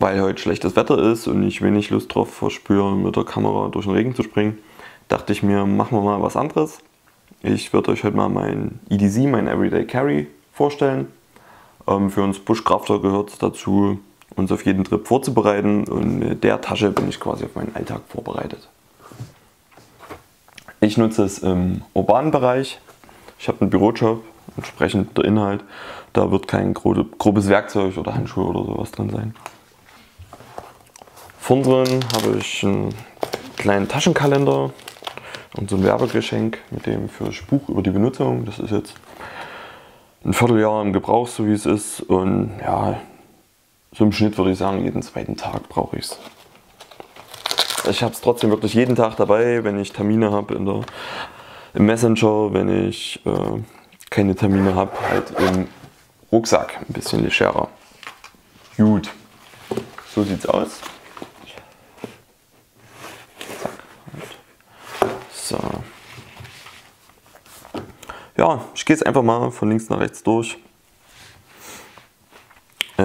weil heute schlechtes Wetter ist und ich wenig Lust drauf verspüre, mit der Kamera durch den Regen zu springen, dachte ich mir, machen wir mal was anderes. Ich würde euch heute mal mein EDZ, mein Everyday Carry, vorstellen. Ähm, für uns Bushcrafter gehört es dazu, uns auf jeden Trip vorzubereiten und mit der Tasche bin ich quasi auf meinen Alltag vorbereitet. Ich nutze es im urbanen Bereich. Ich habe einen Bürojob, entsprechend der Inhalt. Da wird kein grobes Werkzeug oder Handschuhe oder sowas drin sein. Vorn drin habe ich einen kleinen Taschenkalender und so ein Werbegeschenk, mit dem für das Buch über die Benutzung. Das ist jetzt ein Vierteljahr im Gebrauch, so wie es ist. Und ja, so im Schnitt würde ich sagen, jeden zweiten Tag brauche ich es. Ich habe es trotzdem wirklich jeden Tag dabei, wenn ich Termine habe im Messenger, wenn ich äh, keine Termine habe, halt im Rucksack, ein bisschen legerer. Gut, so sieht's aus. Ja, ich gehe jetzt einfach mal von links nach rechts durch.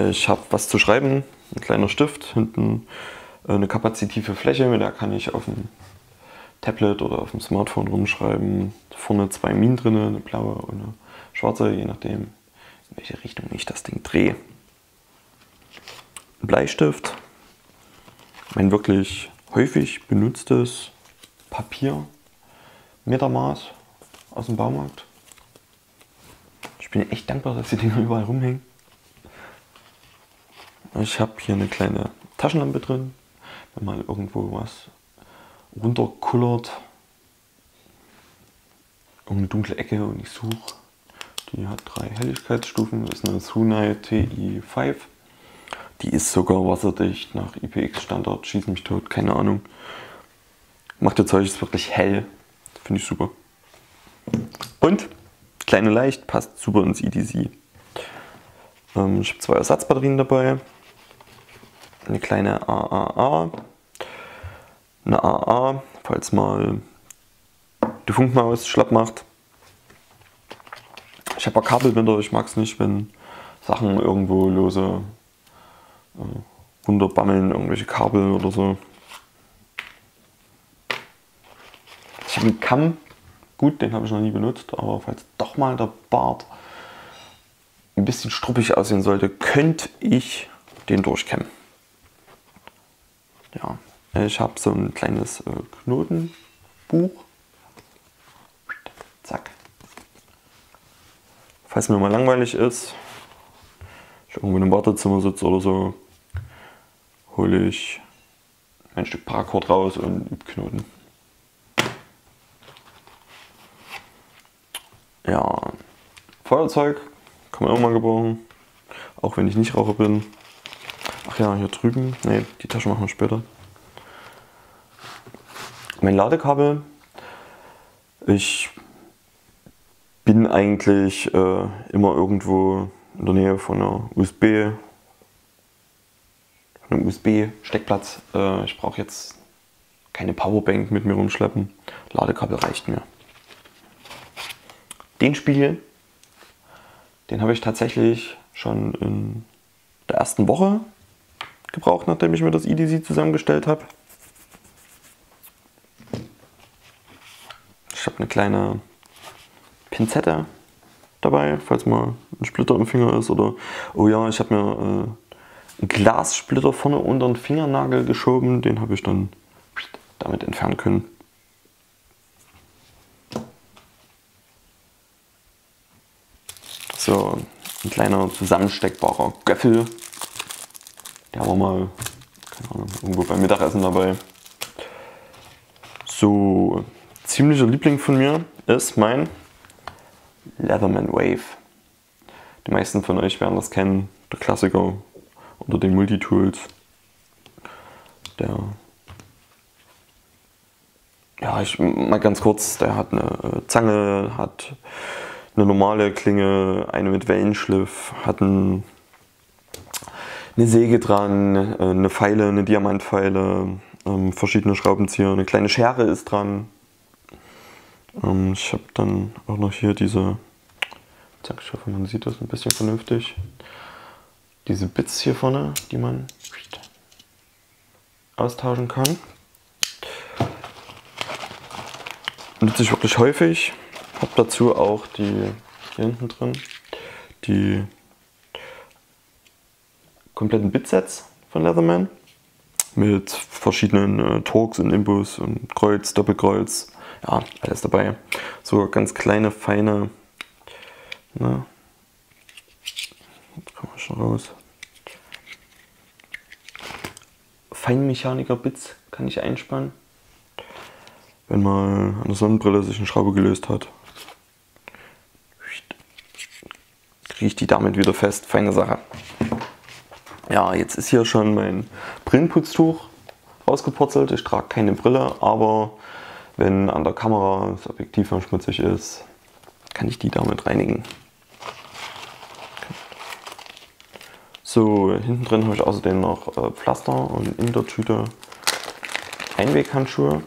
Ich habe was zu schreiben, ein kleiner Stift, hinten eine kapazitive Fläche, mit der kann ich auf dem Tablet oder auf dem Smartphone rumschreiben. Vorne zwei Minen drin, eine blaue und eine schwarze, je nachdem in welche Richtung ich das Ding drehe. Ein Bleistift, mein wirklich häufig benutztes Papier, Metermaß aus dem Baumarkt. Bin echt dankbar, dass die Dinger überall rumhängen. Ich habe hier eine kleine Taschenlampe drin, wenn mal irgendwo was runterkullert. Irgendeine dunkle Ecke und ich suche. Die hat drei Helligkeitsstufen, das ist eine Sunai TI5. Die ist sogar wasserdicht nach IPX Standard, schieß mich tot, keine Ahnung. Macht das Zeug ist wirklich hell, finde ich super. Und klein und leicht, passt super ins EDC. Ähm, ich habe zwei Ersatzbatterien dabei. Eine kleine AAA eine AA, falls mal die Funkmaus schlapp macht. Ich habe ein Kabelbinder, ich mag es nicht, wenn Sachen irgendwo lose äh, runterbammeln, irgendwelche Kabel oder so. Ich habe einen Kamm, gut, den habe ich noch nie benutzt, aber falls doch mal der Bart ein bisschen struppig aussehen sollte, könnte ich den durchkämmen. Ja, ich habe so ein kleines äh, Knotenbuch. Zack. Falls mir mal langweilig ist, ich irgendwo einem Wartezimmer sitze oder so, hole ich ein Stück Paracord raus und übe Knoten. Ja, Feuerzeug kann man auch mal gebrauchen, auch wenn ich nicht Raucher bin. Ach ja, hier drüben, ne, die Tasche machen wir später. Mein Ladekabel, ich bin eigentlich äh, immer irgendwo in der Nähe von einer USB, von einem USB-Steckplatz. Äh, ich brauche jetzt keine Powerbank mit mir rumschleppen. Ladekabel reicht mir. Den Spiegel, den habe ich tatsächlich schon in der ersten Woche gebraucht, nachdem ich mir das EDC zusammengestellt habe. Ich habe eine kleine Pinzette dabei, falls mal ein Splitter im Finger ist. Oder, oh ja, ich habe mir äh, einen Glassplitter vorne unter den Fingernagel geschoben. Den habe ich dann damit entfernen können. So, ein kleiner zusammensteckbarer Göffel. Der war mal Ahnung, irgendwo beim Mittagessen dabei. So, ziemlicher Liebling von mir ist mein Leatherman Wave. Die meisten von euch werden das kennen, der Klassiker unter den Multitools. Der ja, ich mal ganz kurz, der hat eine Zange, hat eine normale Klinge, eine mit Wellenschliff, hat ein, eine Säge dran, eine Pfeile, eine Diamantpfeile, ähm, verschiedene Schraubenzieher, eine kleine Schere ist dran, ähm, ich habe dann auch noch hier diese, zack, ich hoffe man sieht das ein bisschen vernünftig, diese Bits hier vorne, die man austauschen kann. Nutze ich wirklich häufig. Habe dazu auch die hier hinten drin die kompletten Bitsets von Leatherman mit verschiedenen äh, Torx und Imbus und Kreuz, Doppelkreuz, ja, alles dabei. So ganz kleine, feine, ne, kann man schon raus. Feinmechaniker-Bits kann ich einspannen, wenn mal der Sonnenbrille sich eine Schraube gelöst hat. Kriege ich die damit wieder fest, feine Sache. Ja, jetzt ist hier schon mein Brillenputztuch rausgepurzelt. Ich trage keine Brille, aber wenn an der Kamera das Objektiv schmutzig ist, kann ich die damit reinigen. So, hinten drin habe ich außerdem noch äh, Pflaster und in der Tüte Einweghandschuhe.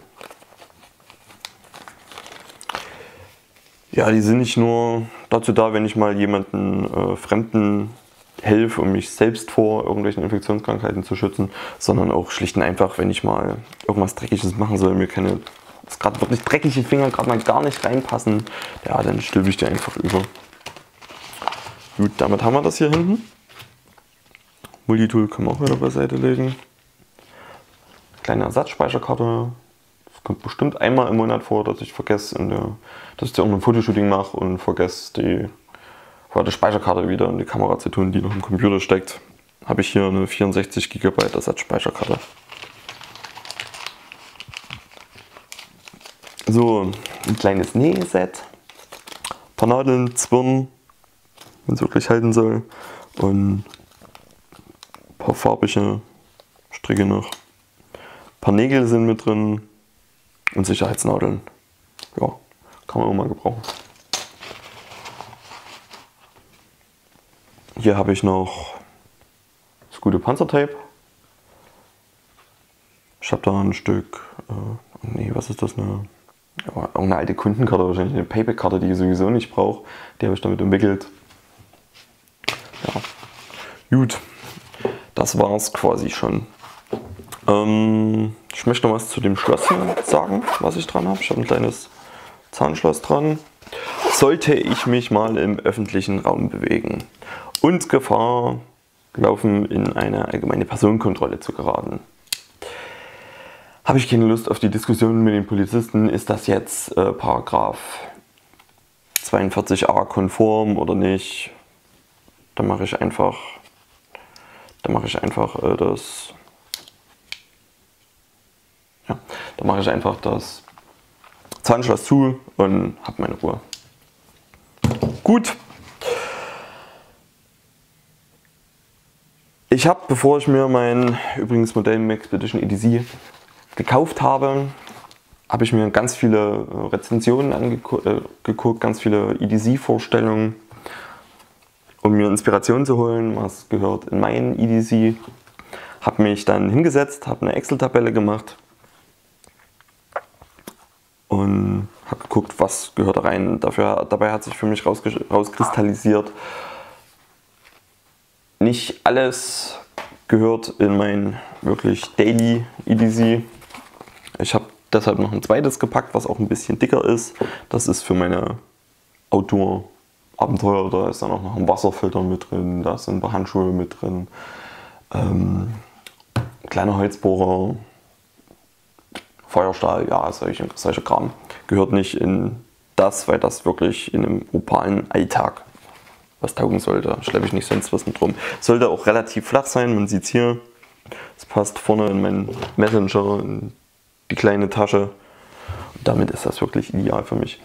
Ja, die sind nicht nur dazu da, wenn ich mal jemanden äh, Fremden helfe, um mich selbst vor irgendwelchen Infektionskrankheiten zu schützen, sondern auch schlicht und einfach, wenn ich mal irgendwas Dreckiges machen soll, mir keine gerade wirklich dreckige Finger gerade mal gar nicht reinpassen, ja, dann stülpe ich die einfach über. Gut, damit haben wir das hier hinten. Multitool können wir auch wieder beiseite legen. Kleine Ersatzspeicherkarte. Es kommt bestimmt einmal im Monat vor, dass ich vergesse, der, dass ich irgendein Fotoshooting mache und vergesse, die die Speicherkarte wieder in die Kamera zu tun, die noch im Computer steckt, habe ich hier eine 64 GB Ersatzspeicherkarte. So, ein kleines Nähset, ein paar Nadeln, Zwirn, wenn es wirklich halten soll, und ein paar farbige Stricke noch. Ein paar Nägel sind mit drin und Sicherheitsnadeln. Ja, kann man auch mal gebrauchen. Hier habe ich noch das gute Panzertape. Ich habe da ein Stück, äh, nee, was ist das, eine, ja, irgendeine alte Kundenkarte, wahrscheinlich eine Payback-Karte, die ich sowieso nicht brauche. Die habe ich damit entwickelt. Ja, gut, das war es quasi schon. Ähm, ich möchte noch was zu dem Schloss sagen, was ich dran habe. Ich habe ein kleines Zahnschloss dran. Sollte ich mich mal im öffentlichen Raum bewegen und Gefahr laufen, in eine allgemeine Personenkontrolle zu geraten. Habe ich keine Lust auf die Diskussion mit den Polizisten, ist das jetzt äh, Paragraph 42a konform oder nicht? Dann mache ich einfach, dann mache ich einfach äh, das, dann mache ich einfach das Zahnschloss zu und habe meine Ruhe. Gut. Ich habe, bevor ich mir mein übrigens Modell Expedition EDC gekauft habe, habe ich mir ganz viele äh, Rezensionen angeguckt, äh, ganz viele EDC-Vorstellungen, um mir Inspiration zu holen, was gehört in meinen EDC. Habe mich dann hingesetzt, habe eine Excel-Tabelle gemacht und habe geguckt, was gehört rein. Dafür, dabei hat sich für mich rauskristallisiert, nicht alles gehört in mein wirklich Daily EDC. Ich habe deshalb noch ein zweites gepackt, was auch ein bisschen dicker ist. Das ist für meine Outdoor-Abenteuer. Da ist dann auch noch ein Wasserfilter mit drin, da sind ein paar Handschuhe mit drin, ähm, kleiner Holzbohrer, Feuerstahl, ja, solche, solche Kram. Gehört nicht in das, weil das wirklich in einem urbanen Alltag was taugen sollte. Schleppe ich nicht sonst was mit rum. Sollte auch relativ flach sein, man sieht es hier. Es passt vorne in meinen Messenger, in die kleine Tasche. Und damit ist das wirklich ideal für mich.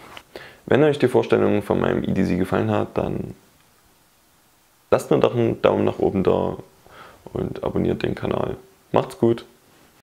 Wenn euch die Vorstellung von meinem EDC gefallen hat, dann lasst mir doch einen Daumen nach oben da und abonniert den Kanal. Macht's gut!